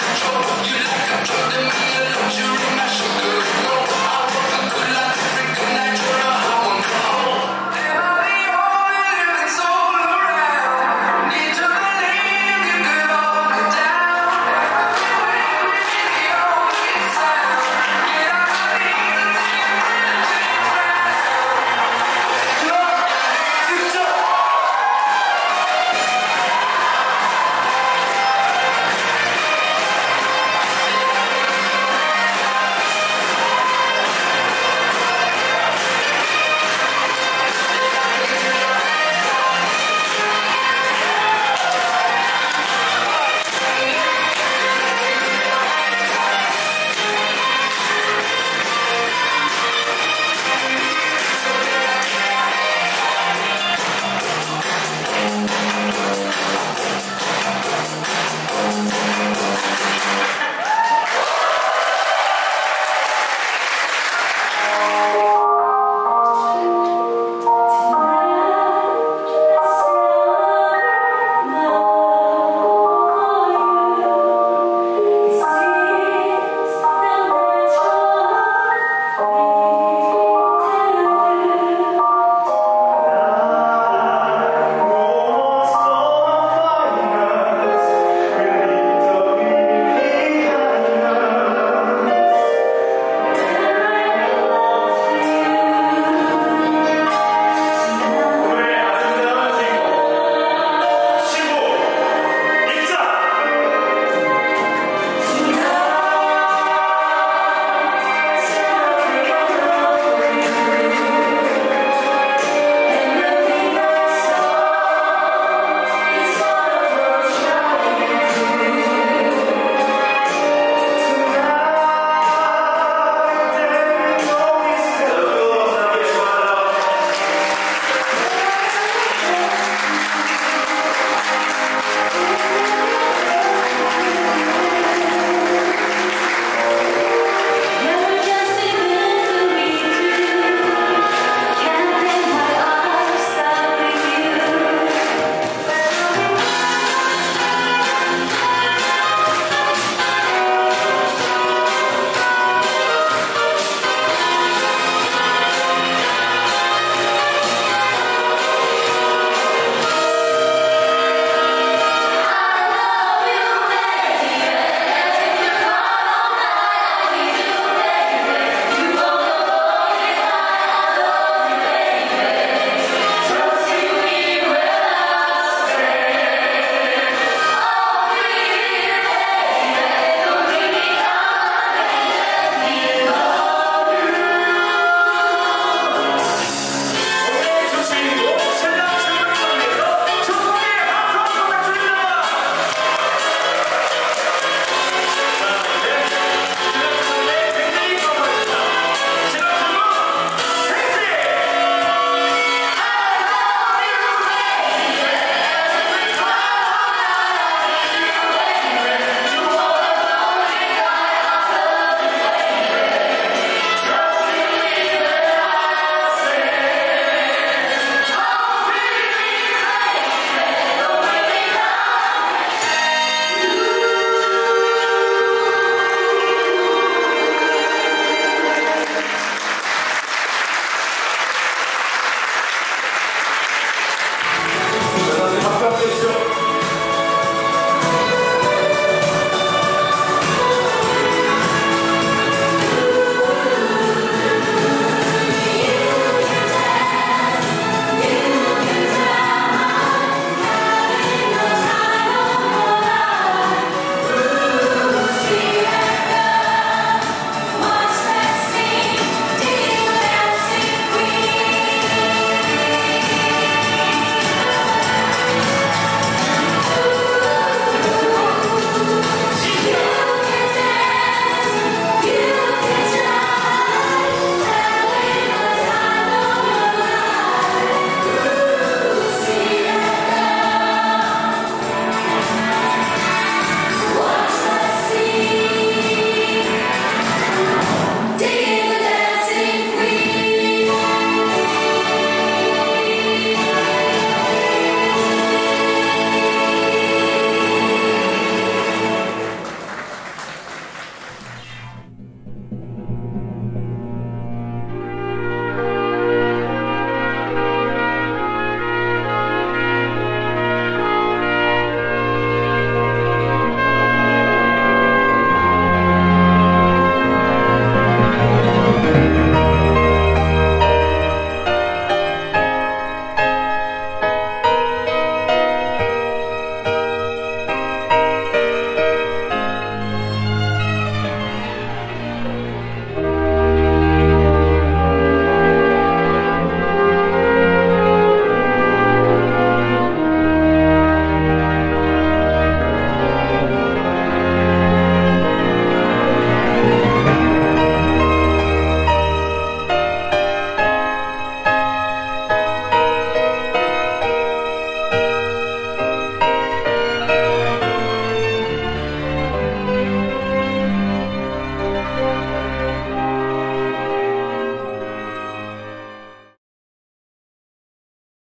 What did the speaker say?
you like